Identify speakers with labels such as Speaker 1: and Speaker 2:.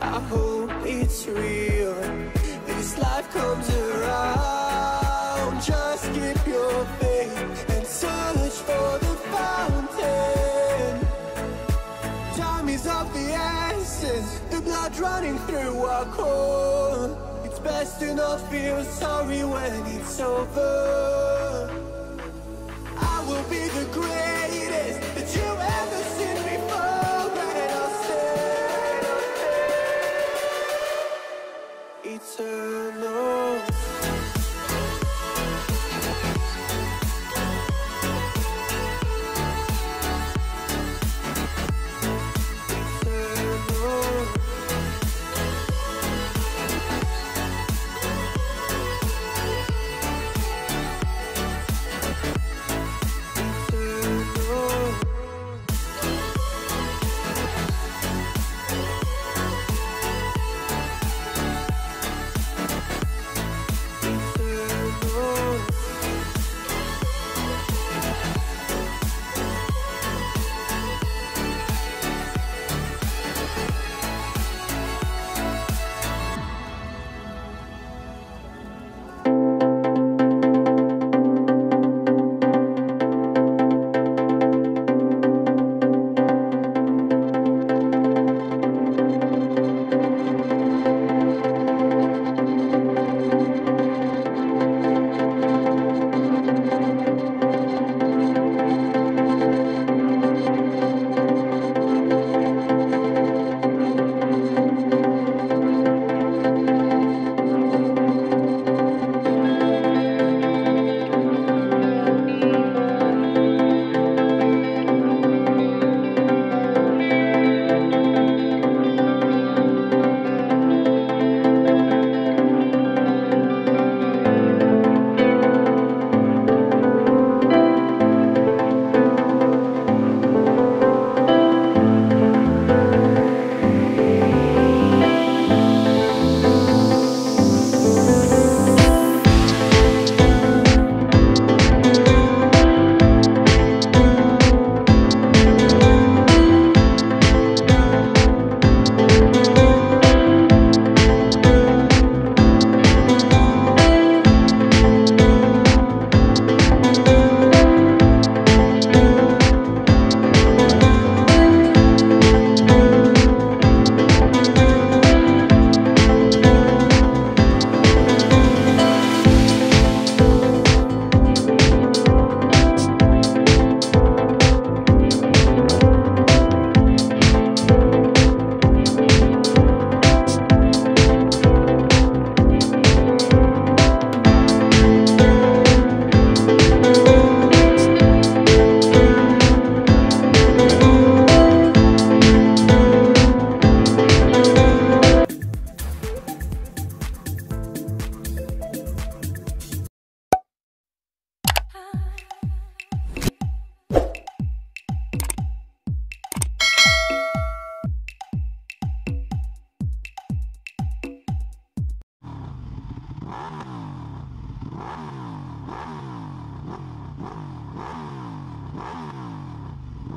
Speaker 1: I hope it's real. This life comes around. Just keep your faith and search for the fountain. Time is of the essence, the blood running through our core. It's best to not feel sorry when it's over. I will be the greatest stay